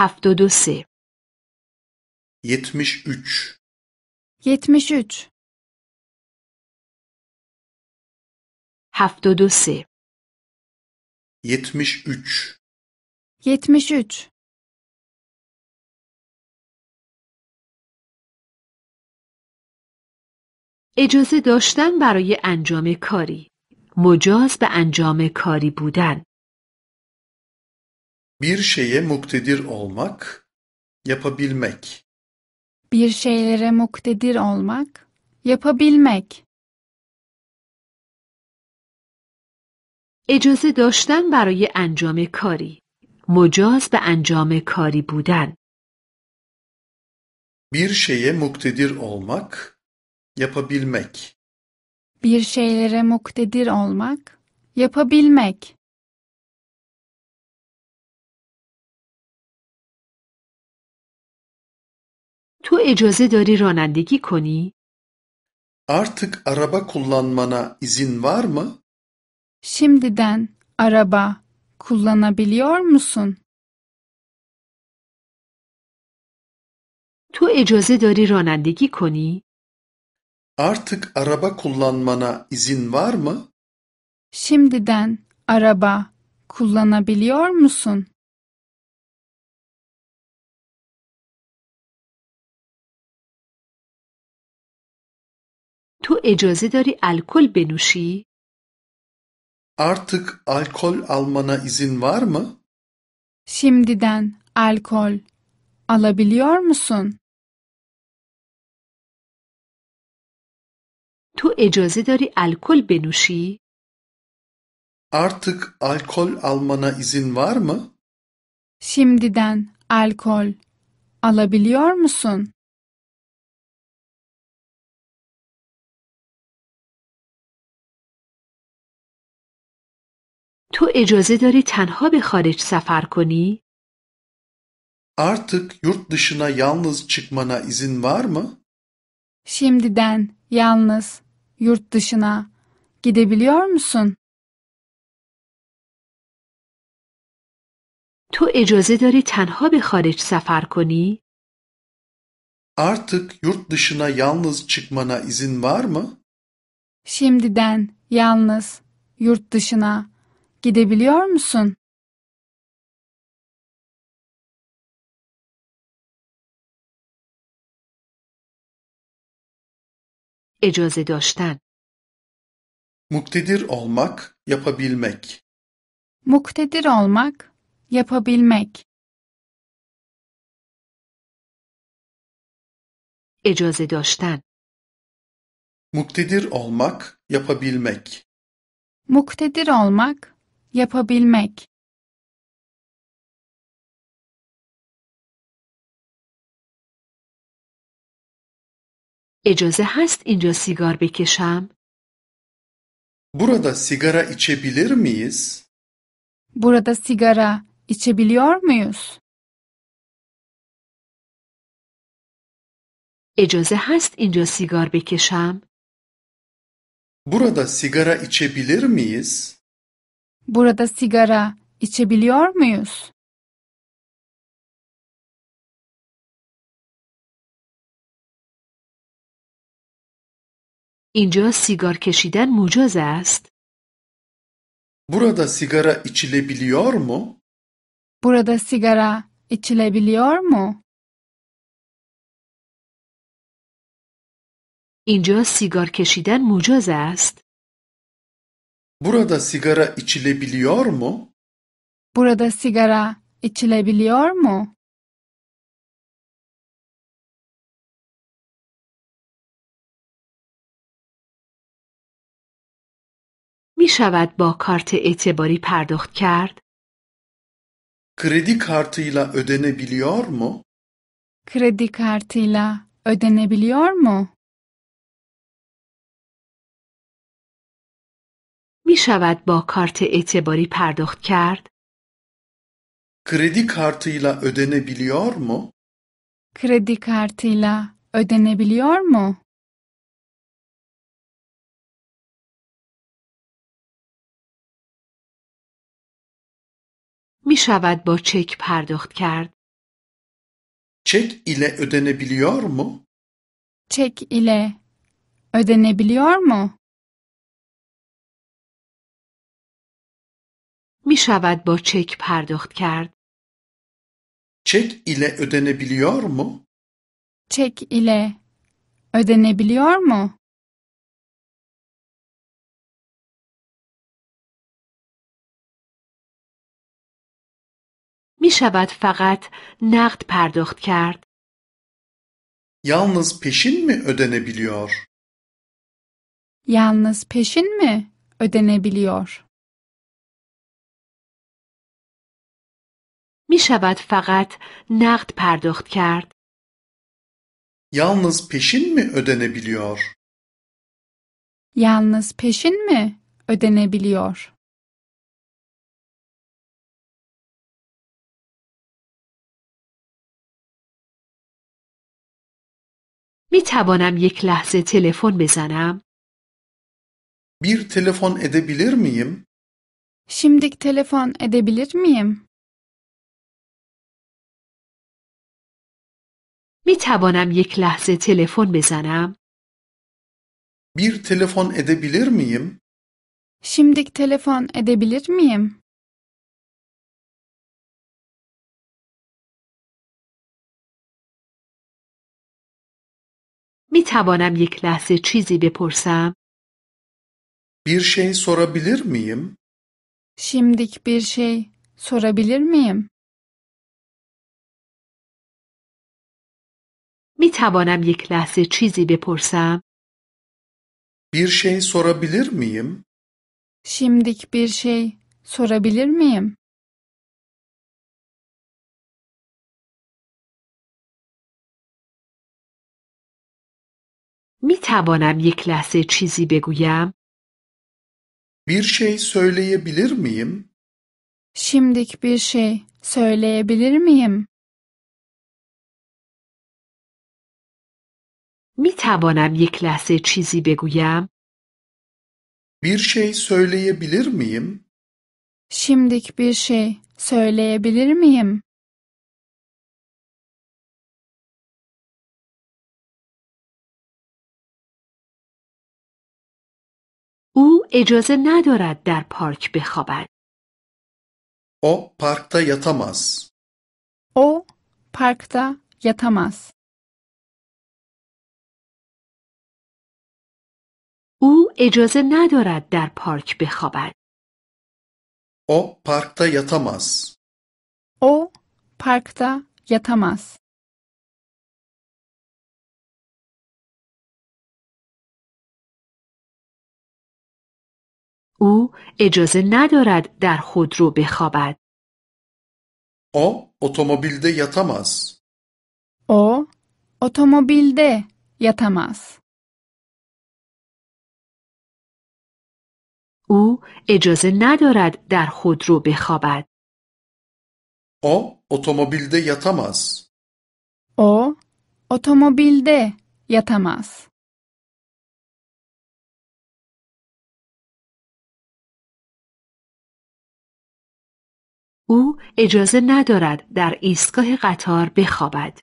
هفتاد و سه. 73 73 هفتاد و سه. 73 73 اجازه داشتن برای انجام کاری. مجاز به انجام کاری بودن. Bir şeye muktedir olmak, yapabilmek. Bir şeylere muktedir olmak, yapabilmek. اجازه داشتن برای انجام کاری مجاز به انجام کاری بودن Bir şeye muktedir olmak, yapabilmek. Bir şeylere muktedir olmak, yapabilmek. تو اجازه داری رانندگی کنی؟ Artık araba kullanmana izin var mı? Şimdiden araba kullanabiliyor musun? تو اجازه داری رانندگی کنی؟ Artık araba kullanmana izin var mı? Şimdiden araba kullanabiliyor musun? تو اجازه داری الکل بنوشی؟ Artık alkol almana izin var mı? Şimdiden alkol alabiliyor musun? تو اجازه داری الکل بنوشی؟ Artık alkol almana izin var mı? Şimdiden alkol alabiliyor musun? تو اجازه داری تنها به خارج سفر کنی؟ Artık yurt dışına yalnız çıkmana izin var mı? Şimdiden yalnız yurt dışına gidebiliyor musun? تو اجازه داری تنها به خارج سفر کنی؟ Artık yurt dışına yalnız çıkmana izin var mı? Şimdiden yalnız yurt dışına gidebiliyor musun? اجازه داشتن Muktedir olmak, yapabilmek. Muktedir olmak, yapabilmek. اجازه داشتن Muktedir olmak, yapabilmek. Muktedir olmak, yapabilmek. اجازه هست اینجا سیگار بکشم؟ Burada sigara içebilir miyiz? Burada sigara içebiliyor muyuz? اجازه هست اینجا سیگار بکشم؟ Burada sigara içebilir miyiz? Burada sigara içebiliyor muyuz? اینجا سیگار کشیدن مجاز است؟ Burada sigara içilebiliyor mu? Burada sigara içilebiliyor mu? اینجا سیگار کشیدن مجاز است؟ Burada sigara içilebiliyor mu? Burada sigara içilebiliyor mu? می شود با کارت اعتباری پرداخت کرد؟ Kredi kartıyla ödenebiliyor mu? Kredi kartıyla ödenebiliyor mu? می شود با کارت اعتباری پرداخت کرد؟ Kredi kartıyla ödenebiliyor mu? Kredi kartıyla ödenebiliyor mu? می شود با چک پرداخت کرد؟ Çek ile ödenebiliyor mu? Çek ile ödenebiliyor mu? می شود با چک پرداخت کرد. Çek ile ödenebiliyor mu? Çek ile ödenebiliyor mu? می شود فقط نقد پرداخت کرد. Yalnız peşin mi ödenebiliyor? Yalnız peşin mi ödenebiliyor? می شود فقط نقد پرداخت کرد. Yalnız peşin mi ödenebiliyor? Yalnız peşin mi ödenebiliyor? می توانم یک لحظه تلفن بزنم؟ Bir telefon edebilir miyim? Şimdik telefon edebilir miyim? می توانم یک لحظه تلفن بزنم؟ Bir telefon edebilir miyim? Şimdik telefon edebilir miyim? می توانم یک لحظه چیزی بپرسم؟ Bir şey sorabilir miyim? Şimdik bir şey sorabilir miyim? می توانم یک لحظه چیزی بپرسم؟ Bir şey sorabilir miyim? Şimdik bir şey sorabilir miyim? می توانم یک لحظه چیزی بگویم؟ Bir şey söyleyebilir miyim? Şimdik bir şey söyleyebilir miyim? می توانم یک لحظه چیزی بگویم؟ یک چیز söyleyebilir miyim? Şimdi bir şey söyleyebilir miyim? او اجازه ندارد در پارک بخوابد. او پارک تا یتamaz. او پارک تا یتamaz. او اجازه ندارد در پارک بخوابد. او پارکتا یاتماز. او پارکتا یاتماز. او اجازه ندارد در خودرو بخوابد. او اتوموبیلده یاتماز. او اتوموبیلده یاتماز. او اجازه ندارد در خود رو بخوابد. او اتومبیل ده یاتاماز. او اتومبیل ده یاتاماز. او اجازه ندارد در ایستگاه قطار بخوابد.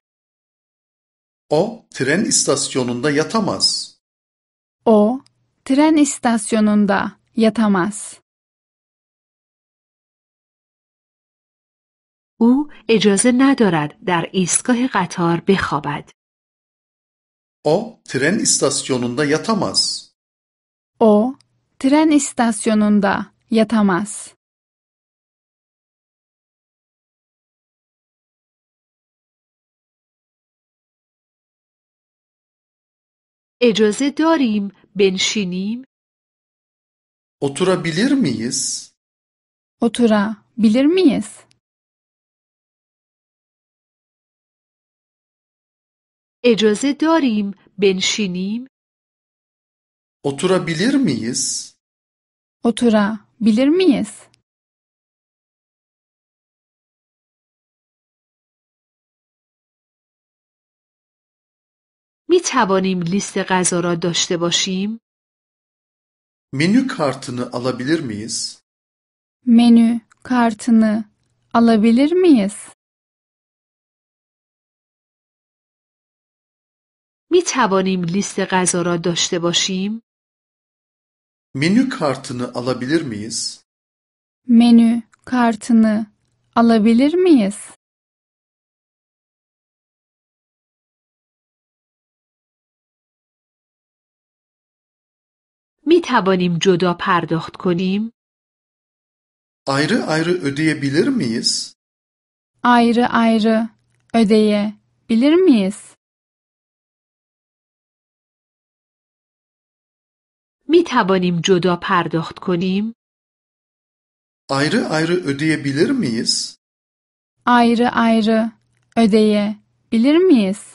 او ترن استاسیونوندا یاتاماز. او ترن استاسیونوندا yatamaz. او اجازه ندارد در ایستگاه قطار بخوابد. O tren istasyonunda yatamaz. O tren istasyonunda yatamaz. اجازه داریم بنشینیم؟ Oturabilir miyiz? Oturabilir miyiz? اجازه داریم بنشینیم؟ Oturabilir miyiz? Oturabilir miyiz? می توانیم لیست غذا را داشته باشیم؟ Menü kartını alabilir miyiz? Menü kartını alabilir miyiz? می توانیم لیست غذا را داشته باشیم؟ Menü kartını alabilir miyiz? Menü kartını alabilir miyiz? می توانیم جدا پرداخت کنیم؟ Ayrı ayrı ödeyebilir miyiz? Ayrı ayrı ödeyebilir miyiz? می توانیم جدا پرداخت کنیم؟ Ayrı ayrı ödeyebilir miyiz? Ayrı ayrı ödeyebilir miyiz?